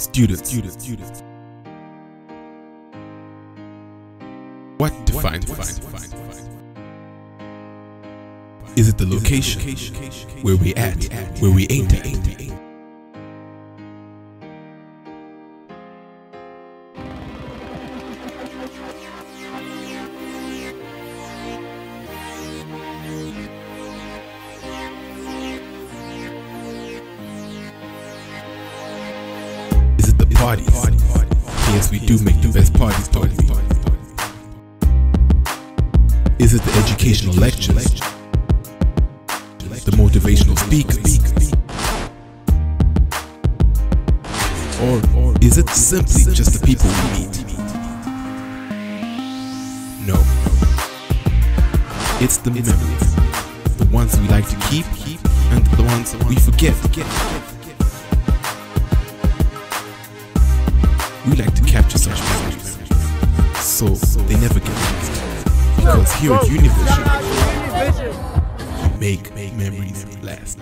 Students. Students. Students. What defines fun? Is it the location? Where we at? Where we ain't at? Parties? Yes, we do make the best parties, we? Is it the educational lectures? The motivational speakers? Or is it simply just the people we meet? No. It's the memories. The ones we like to keep and the ones we forget. We like to capture such memories so they never get lost. Because here at Univision, we make memories last.